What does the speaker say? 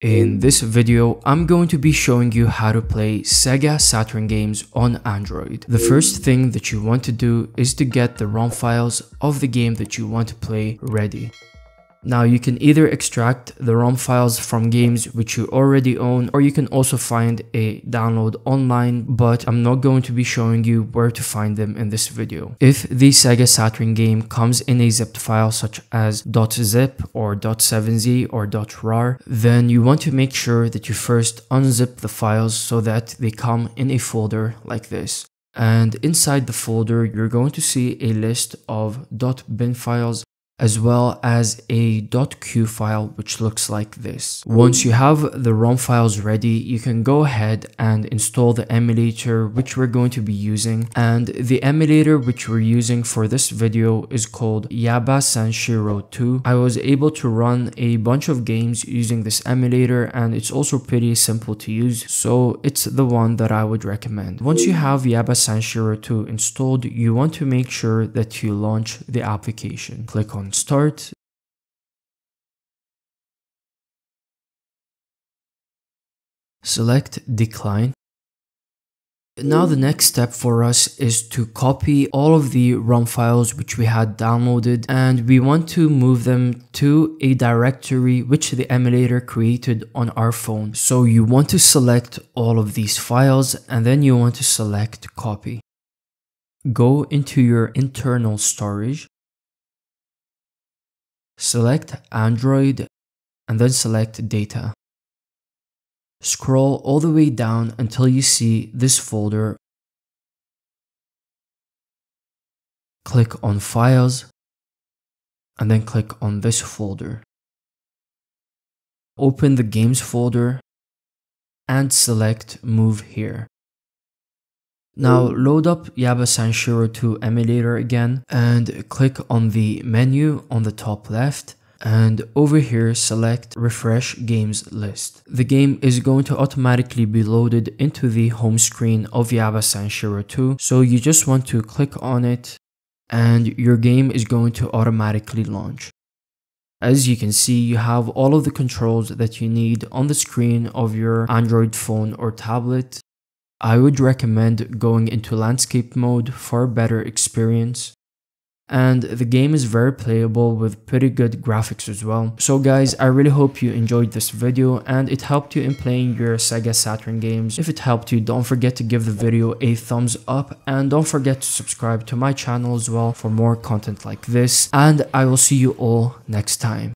In this video, I'm going to be showing you how to play Sega Saturn games on Android. The first thing that you want to do is to get the ROM files of the game that you want to play ready. Now you can either extract the ROM files from games which you already own or you can also find a download online but I'm not going to be showing you where to find them in this video. If the Sega Saturn game comes in a zipped file such as .zip or .7z or .rar then you want to make sure that you first unzip the files so that they come in a folder like this and inside the folder you're going to see a list of .bin files as well as a .cue file which looks like this. Once you have the ROM files ready, you can go ahead and install the emulator which we're going to be using and the emulator which we're using for this video is called Yaba Sanshiro 2. I was able to run a bunch of games using this emulator and it's also pretty simple to use so it's the one that I would recommend. Once you have Yaba Sanshiro 2 installed, you want to make sure that you launch the application. Click on Um, start select decline now the next step for us is to copy all of the ROM files which we had downloaded and we want to move them to a directory which the emulator created on our phone. So you want to select all of these files and then you want to select copy. Go into your internal storage Select Android and then select Data. Scroll all the way down until you see this folder. Click on Files and then click on this folder. Open the Games folder and select Move here. Now load up Yaba Sanshiro 2 emulator again and click on the menu on the top left and over here select refresh games list. The game is going to automatically be loaded into the home screen of Yaba Sanshiro 2 so you just want to click on it and your game is going to automatically launch. As you can see, you have all of the controls that you need on the screen of your Android phone or tablet I would recommend going into landscape mode for a better experience. And the game is very playable with pretty good graphics as well. So guys, I really hope you enjoyed this video and it helped you in playing your Sega Saturn games. If it helped you, don't forget to give the video a thumbs up and don't forget to subscribe to my channel as well for more content like this. And I will see you all next time.